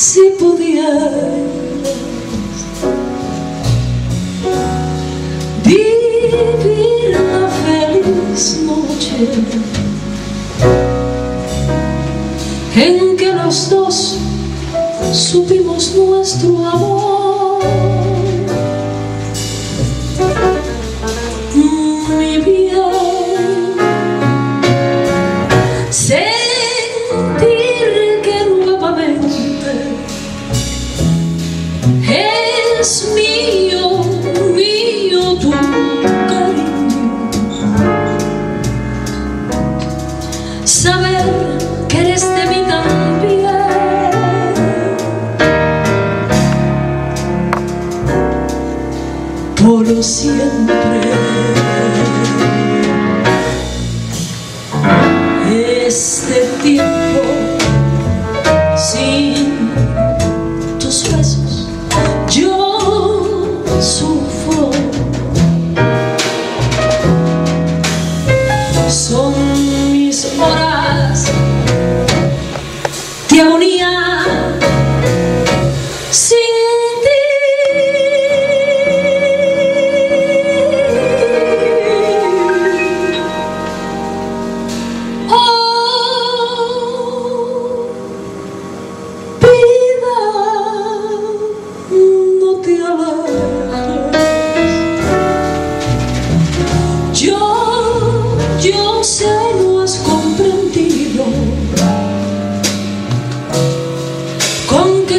si podías vivir una feliz noche en que los dos supimos nuestro amor. este tiempo sin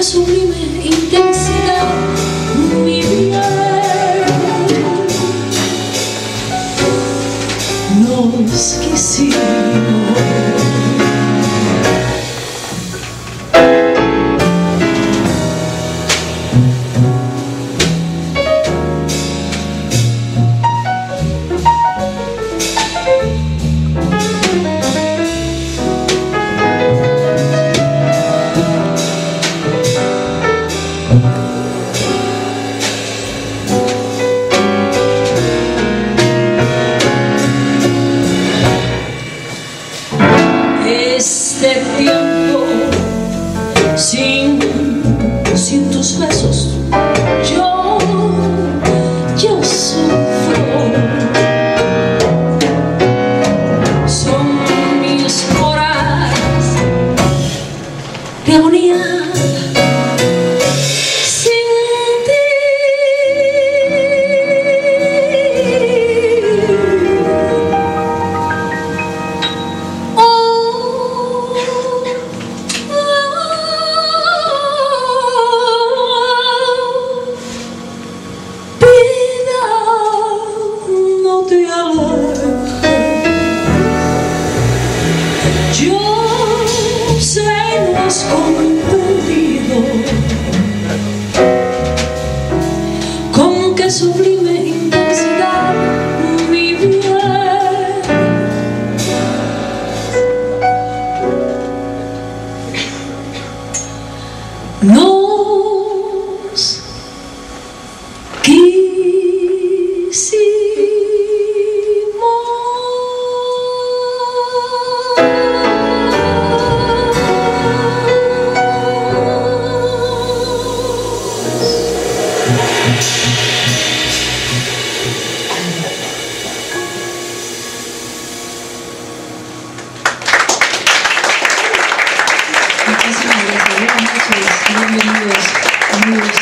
sublime intensidad, muy bien. Nos quisimos. has confundido. Con qué sublime intensidad vivías no Muchísimas gracias, buenas noches, bienvenidos, amigos,